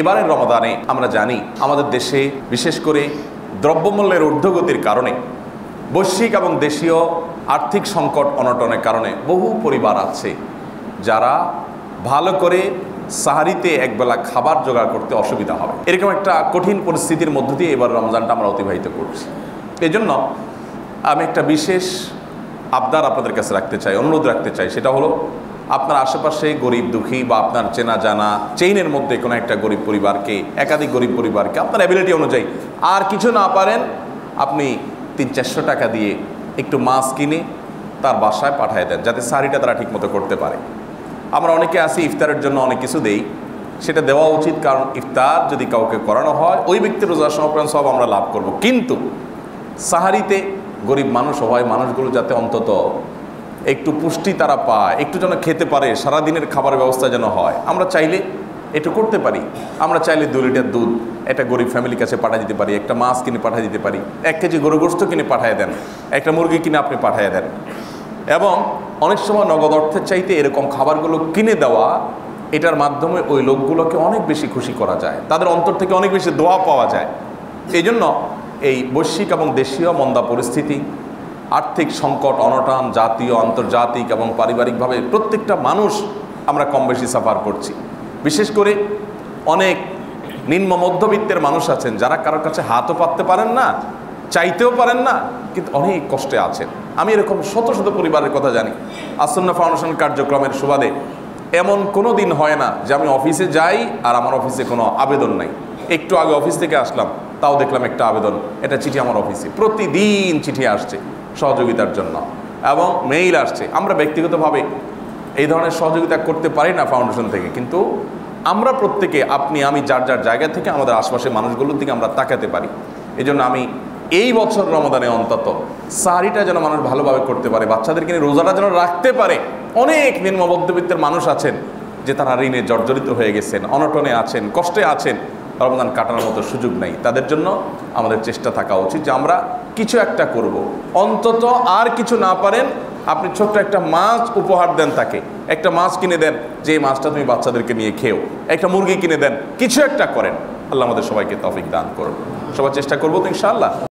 এবারের রমাদানে আমরা জানি আমাদের দেশে, বিশেষ করে দ্রব্যমূল্যের ঊর্ধ্বগতির কারণে বৈশ্বিক এবং দেশীয় আর্থিক সংকট অনটনের কারণে বহু পরিবার আছে যারা ভালো করে সাহারিতে একবেলা খাবার জোগাড় করতে অসুবিধা হবে। এরকম একটা কঠিন পরিস্থিতির মধ্য দিয়ে এবার রমজানটা আমরা অতিবাহিত করছি। এই জন্য আমি একটা বিশেষ আবদার আপনাদের কাছে রাখতে চাই, অনুরোধ রাখতে চাই, সেটা হলো আপনার আশেপাশে গরিব দুঃখী বা আপনার চেনা জানা চেইনের মধ্যে কোনো একটা গরিব পরিবারকে, একাধিক গরিব পরিবারকে, আপনার অ্যাবিলিটি অনুযায়ী। আর কিছু না পারেন, আপনি তিন চারশো টাকা দিয়ে একটু মাছ কিনে তার বাসায় পাঠিয়ে দেন, যাতে সারিটা তারা ঠিকমতো করতে পারে। আমরা অনেকে আসি ইফতারের জন্য অনেক কিছু দেই। সেটা দেওয়া উচিত, কারণ ইফতার যদি কাউকে করানো হয়, ওই ব্যক্তির রোজার সমর্পণ সব আমরা লাভ করব। কিন্তু সাহারিতে গরিব মানুষ হয় মানুষগুলো যাতে অন্তত একটু পুষ্টি তারা পায়, একটু যেন খেতে পারে, সারাদিনের খাবার ব্যবস্থা যেন হয়। আমরা চাইলে একটু করতে পারি। আমরা চাইলে দু লিটার দুধ একটা গরিব ফ্যামিলির কাছে পাঠিয়ে দিতে পারি, একটা মাছ কিনে পাঠিয়ে দিতে পারি, এক কেজি গরু গোস্ত কিনে পাঠিয়ে দেন, একটা মুরগি কিনে আপনি পাঠিয়ে দেন। এবং অনেক সময় নগদ অর্থের চাইতে এরকম খাবারগুলো কিনে দেওয়া, এটার মাধ্যমে ওই লোকগুলোকে অনেক বেশি খুশি করা যায়। তাদের অন্তর থেকে অনেক বেশি দোয়া পাওয়া যায়। এই জন্য এই বৈশ্বিক এবং দেশীয় মন্দা পরিস্থিতি আর্থিক সংকট, অনটন জাতীয় আন্তর্জাতিক এবং পারিবারিকভাবে প্রত্যেকটা মানুষ আমরা কম বেশি সাফার করছি। বিশেষ করে অনেক নিম্ন মধ্যবিত্তের মানুষ আছেন, যারা কারোর কাছে হাতও পাততে পারেন না, চাইতেও পারেন না, কিন্তু অনেক কষ্টে আছেন। আমি এরকম শত শত পরিবারের কথা জানি। আসন্ন ফাউন্ডেশন কার্যক্রমের সুবাদে এমন কোনো দিন হয় না যে আমি অফিসে যাই আর আমার অফিসে কোনো আবেদন নাই। একটু আগে অফিস থেকে আসলাম, তাও দেখলাম একটা আবেদন, এটা চিঠি আমার অফিসে। প্রতিদিন চিঠি আসছে। সহযোগিতার জন্য। এবং মেইল আসছে। আমরা ব্যক্তিগতভাবে এই ধরনের সহযোগিতা করতে পারি না ফাউন্ডেশন থেকে। কিন্তু আমরা প্রত্যেকে, আপনি, আমি, যার যার জায়গা থেকে আমাদের আশপাশের মানুষগুলোর দিকে আমরা তাকাতে পারি। এই আমি এই বছর রমাদানে অন্তত সাহারিটা যেন মানুষ ভালোভাবে করতে পারে, বাচ্চাদেরকে নিয়ে রোজাটা যেন রাখতে পারে। অনেক নিম্ন মধ্যবিত্তের মানুষ আছেন যে তারা ঋণে জর্জরিত হয়ে গেছেন, অনটনে আছেন, কষ্টে আছেন। রমজান কাটানোর মতো সুযোগ নেই। তাদের জন্য আমাদের চেষ্টা থাকা উচিত যে আমরা কিছু একটা করব। অন্তত আর কিছু না পারেন, আপনি ছোট্ট একটা মাছ উপহার দেন তাকে। একটা মাছ কিনে দেন, যে মাছটা তুমি বাচ্চাদেরকে নিয়ে খেও। একটা মুরগি কিনে দেন, কিছু একটা করেন। আল্লাহ আমাদের সবাইকে তফিক দান করুন। সবার চেষ্টা করব তো ইনশাআল্লাহ।